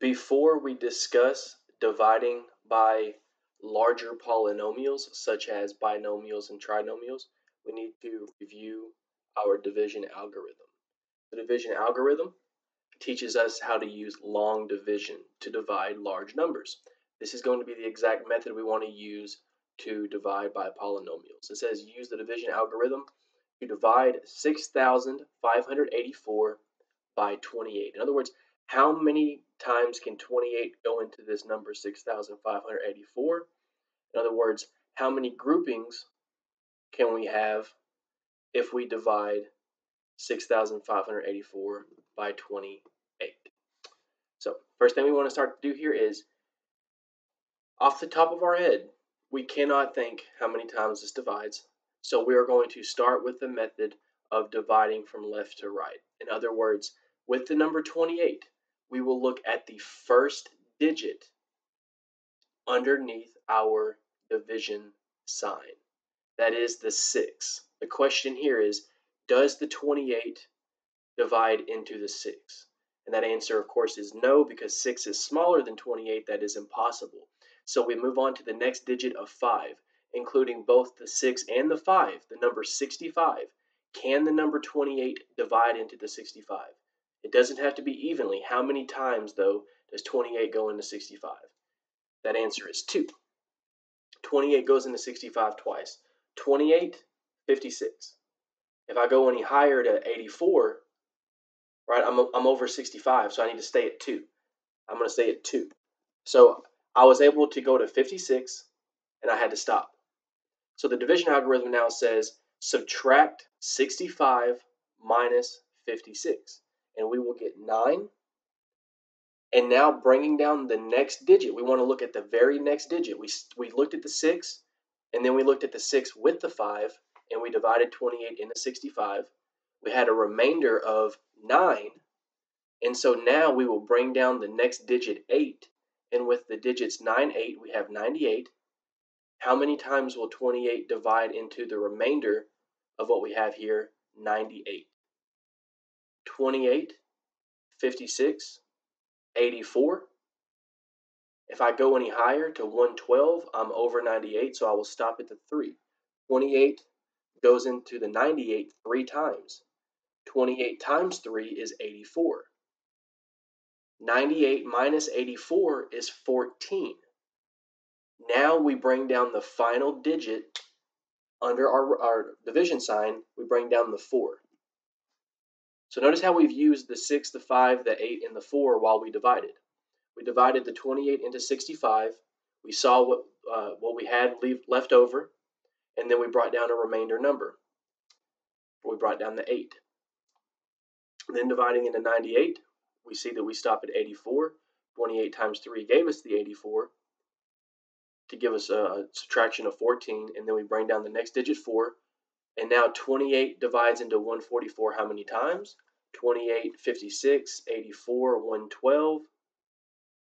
Before we discuss dividing by larger polynomials, such as binomials and trinomials, we need to review our division algorithm. The division algorithm teaches us how to use long division to divide large numbers. This is going to be the exact method we want to use to divide by polynomials. It says use the division algorithm to divide 6,584 by 28. In other words, how many times can 28 go into this number 6,584? In other words, how many groupings can we have if we divide 6,584 by 28? So first thing we want to start to do here is, off the top of our head, we cannot think how many times this divides. So we are going to start with the method of dividing from left to right. In other words, with the number 28, we will look at the first digit underneath our division sign. That is the 6. The question here is, does the 28 divide into the 6? And that answer, of course, is no, because 6 is smaller than 28. That is impossible. So we move on to the next digit of 5, including both the 6 and the 5, the number 65. Can the number 28 divide into the 65? It doesn't have to be evenly. How many times, though, does 28 go into 65? That answer is 2. 28 goes into 65 twice. 28, 56. If I go any higher to 84, right, I'm, I'm over 65, so I need to stay at 2. I'm going to stay at 2. So I was able to go to 56, and I had to stop. So the division algorithm now says subtract 65 minus 56 and we will get 9. And now bringing down the next digit, we want to look at the very next digit. We, we looked at the 6, and then we looked at the 6 with the 5, and we divided 28 into 65. We had a remainder of 9. And so now we will bring down the next digit 8. And with the digits 9, 8, we have 98. How many times will 28 divide into the remainder of what we have here, 98? 28, 56, 84. If I go any higher to 112, I'm over 98, so I will stop at the 3. 28 goes into the 98 three times. 28 times 3 is 84. 98 minus 84 is 14. Now we bring down the final digit under our, our division sign, we bring down the 4. So notice how we've used the 6, the 5, the 8, and the 4 while we divided. We divided the 28 into 65. We saw what, uh, what we had leave, left over, and then we brought down a remainder number. We brought down the 8. Then dividing into 98, we see that we stop at 84. 28 times 3 gave us the 84 to give us a subtraction of 14, and then we bring down the next digit 4, and now 28 divides into 144 how many times? 28, 56, 84, 112,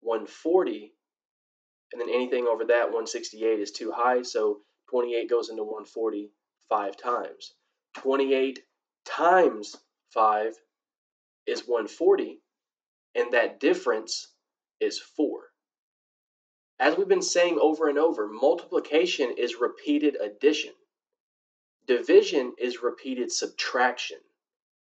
140. And then anything over that, 168 is too high. So 28 goes into 140 five times. 28 times 5 is 140. And that difference is 4. As we've been saying over and over, multiplication is repeated addition. Division is repeated subtraction.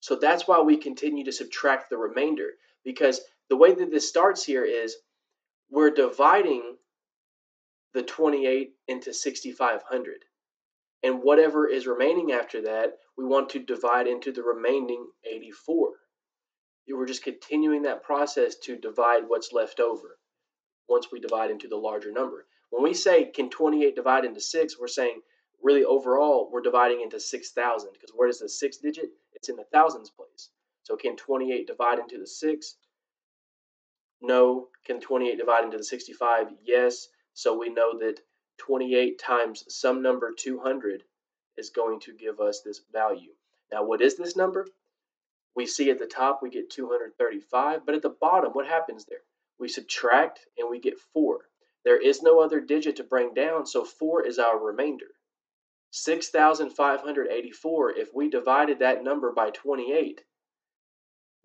So that's why we continue to subtract the remainder because the way that this starts here is we're dividing the 28 into 6,500. And whatever is remaining after that, we want to divide into the remaining 84. We're just continuing that process to divide what's left over once we divide into the larger number. When we say, can 28 divide into 6, we're saying really overall we're dividing into 6,000 because where does the 6 digit? It's in the thousands place. So can 28 divide into the 6? No. Can 28 divide into the 65? Yes. So we know that 28 times some number 200 is going to give us this value. Now what is this number? We see at the top we get 235, but at the bottom what happens there? We subtract and we get 4. There is no other digit to bring down, so 4 is our remainder. 6,584, if we divided that number by 28,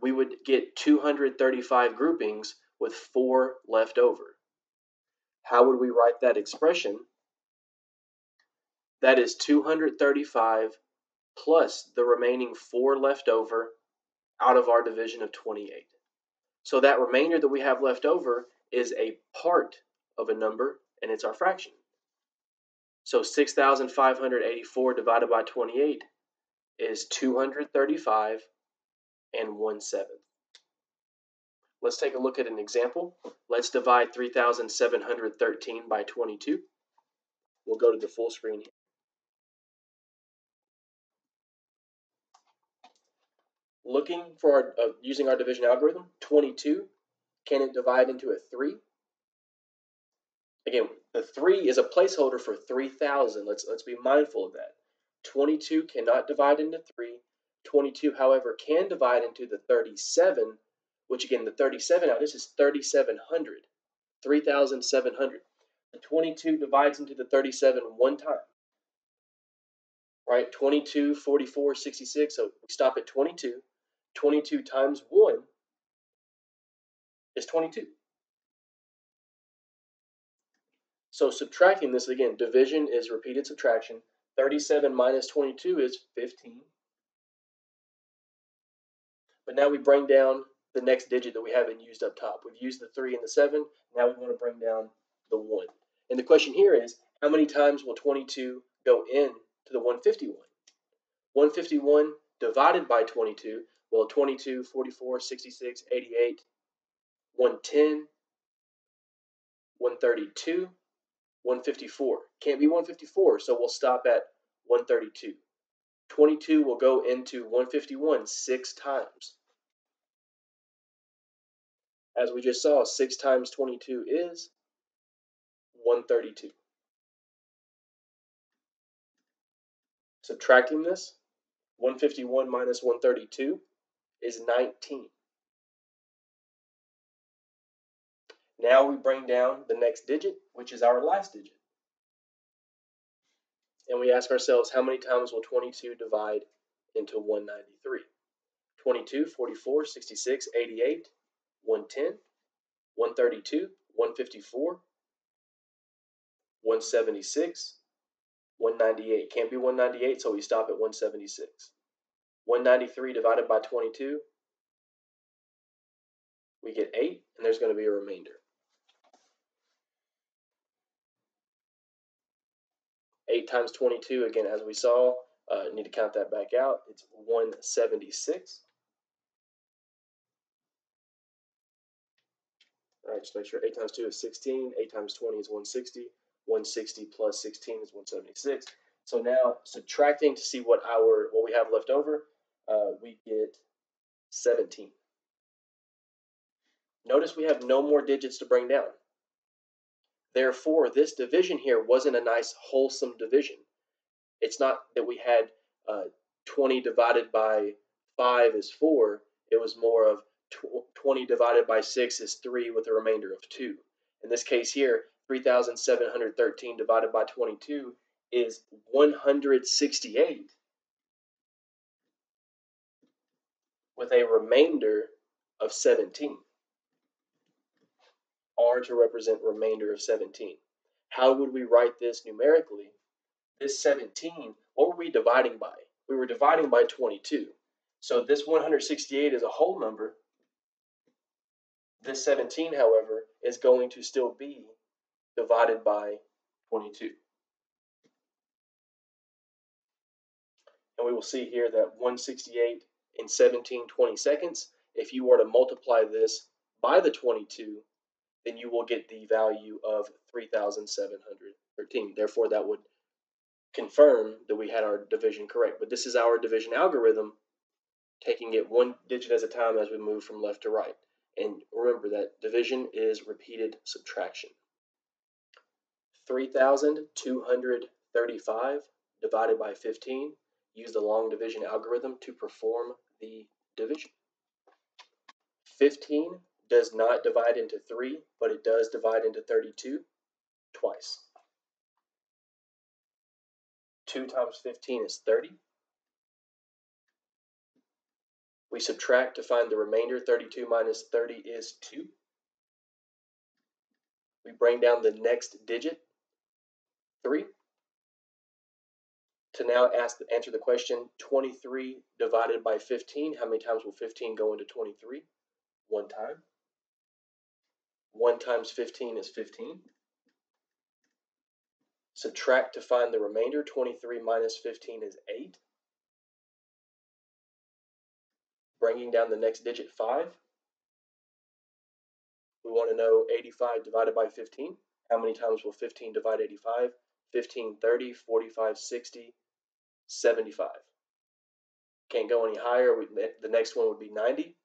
we would get 235 groupings with 4 left over. How would we write that expression? That is 235 plus the remaining 4 left over out of our division of 28. So that remainder that we have left over is a part of a number, and it's our fraction. So 6,584 divided by 28 is 235 and 1 seventh. Let's take a look at an example. Let's divide 3,713 by 22. We'll go to the full screen here. Looking for our, uh, using our division algorithm, 22, can it divide into a 3? Again, the 3 is a placeholder for 3,000. Let's, let's be mindful of that. 22 cannot divide into 3. 22, however, can divide into the 37, which again, the 37 now, this is 3,700. 3,700. The 22 divides into the 37 one time. Right? 22, 44, 66. So we stop at 22. 22 times 1 is 22. So subtracting this again, division is repeated subtraction. 37 minus 22 is 15. But now we bring down the next digit that we haven't used up top. We've used the 3 and the 7. Now we want to bring down the 1. And the question here is, how many times will 22 go in to the 151? 151 divided by 22 well, 22, 44, 66, 88, 110, 132, 154. Can't be 154, so we'll stop at 132. 22 will go into 151 six times. As we just saw, 6 times 22 is 132. Subtracting this, 151 minus 132 is 19. Now we bring down the next digit, which is our last digit. And we ask ourselves, how many times will 22 divide into 193? 22, 44, 66, 88, 110, 132, 154, 176, 198. Can't be 198, so we stop at 176. 193 divided by 22, we get 8, and there's going to be a remainder. 8 times 22, again, as we saw, uh, need to count that back out. It's 176. All right, just make sure 8 times 2 is 16. 8 times 20 is 160. 160 plus 16 is 176. So now subtracting to see what our what we have left over, uh, we get 17. Notice we have no more digits to bring down. Therefore, this division here wasn't a nice wholesome division. It's not that we had uh, 20 divided by 5 is 4. It was more of 20 divided by 6 is 3 with a remainder of 2. In this case here, 3,713 divided by 22 is 168 with a remainder of 17. R to represent remainder of 17. How would we write this numerically? This 17, what were we dividing by? We were dividing by 22. So this 168 is a whole number. This 17, however, is going to still be divided by 22. And we will see here that 168 in 17 20 seconds. If you were to multiply this by the 22, then you will get the value of 3,713. Therefore, that would confirm that we had our division correct. But this is our division algorithm, taking it one digit at a time as we move from left to right. And remember that division is repeated subtraction. 3,235 divided by 15. Use the long division algorithm to perform the division. 15 does not divide into 3, but it does divide into 32 twice. 2 times 15 is 30. We subtract to find the remainder. 32 minus 30 is 2. We bring down the next digit, 3, to now ask answer the question 23 divided by 15. How many times will 15 go into 23? One time. 1 times 15 is 15. Subtract to find the remainder. 23 minus 15 is 8. Bringing down the next digit, 5. We want to know 85 divided by 15. How many times will 15 divide 85? 15, 30, 45, 60, 75. Can't go any higher. We, the next one would be 90.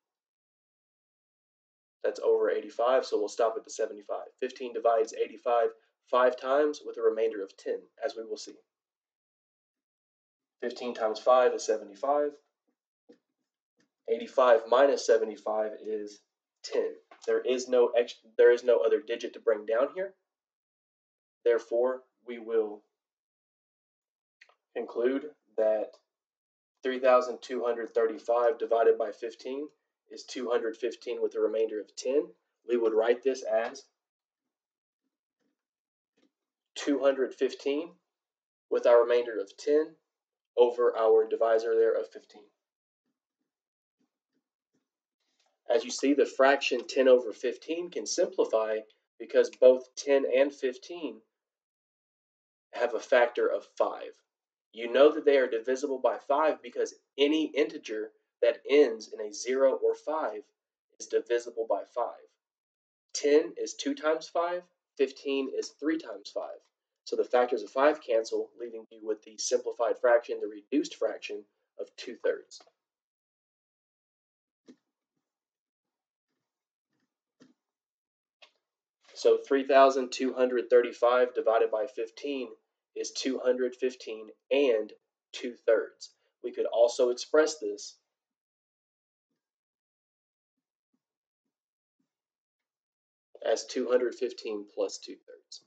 That's over 85, so we'll stop at the 75. 15 divides 85 five times with a remainder of 10, as we will see. 15 times 5 is 75. 85 minus 75 is 10. There is no there is no other digit to bring down here. Therefore, we will conclude that 3,235 divided by 15 is 215 with a remainder of 10. We would write this as 215 with our remainder of 10 over our divisor there of 15. As you see, the fraction 10 over 15 can simplify because both 10 and 15 have a factor of 5. You know that they are divisible by 5 because any integer that ends in a 0 or 5 is divisible by 5. 10 is 2 times 5, 15 is 3 times 5. So the factors of 5 cancel, leaving you with the simplified fraction, the reduced fraction of 2 thirds. So 3,235 divided by 15 is 215 and 2 thirds. We could also express this as 215 plus 2 thirds.